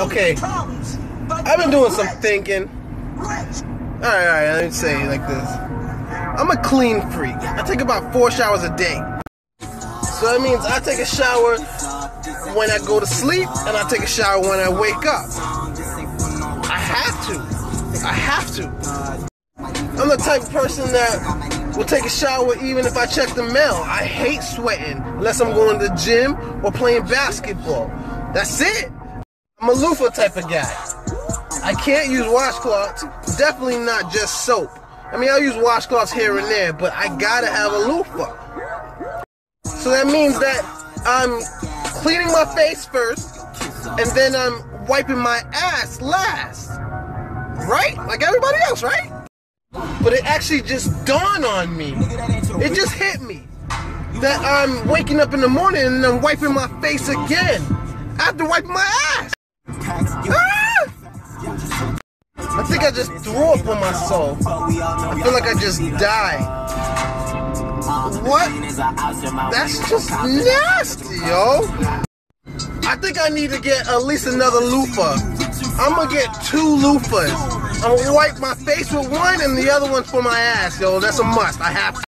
Okay, I've been doing some thinking. Alright, alright, let me say it like this. I'm a clean freak. I take about four showers a day. So that means I take a shower when I go to sleep and I take a shower when I wake up. I have to. I have to. I'm the type of person that will take a shower even if I check the mail. I hate sweating unless I'm going to the gym or playing basketball. That's it. I'm a loofah type of guy. I can't use washcloths, definitely not just soap. I mean, I'll use washcloths here and there, but I gotta have a loofah. So that means that I'm cleaning my face first, and then I'm wiping my ass last. Right? Like everybody else, right? But it actually just dawned on me. It just hit me that I'm waking up in the morning and I'm wiping my face again after wiping my ass. Think I just threw up on myself. I feel like I just died. What? That's just nasty, yo. I think I need to get at least another loofah. I'm gonna get two loofahs. I'm gonna wipe my face with one and the other one's for my ass, yo. That's a must. I have to.